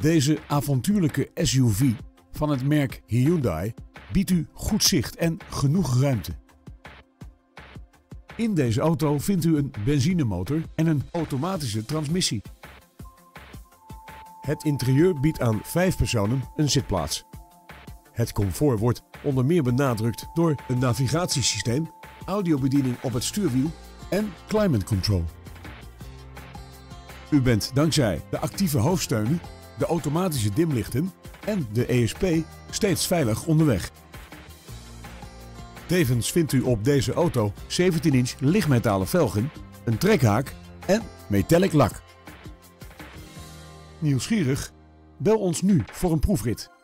Deze avontuurlijke SUV van het merk Hyundai biedt u goed zicht en genoeg ruimte. In deze auto vindt u een benzinemotor en een automatische transmissie. Het interieur biedt aan vijf personen een zitplaats. Het comfort wordt onder meer benadrukt door een navigatiesysteem, audiobediening op het stuurwiel en climate control. U bent dankzij de actieve hoofdsteunen, de automatische dimlichten en de ESP steeds veilig onderweg. Tevens vindt u op deze auto 17-inch lichtmetalen velgen, een trekhaak en metallic lak. Nieuwsgierig? Bel ons nu voor een proefrit.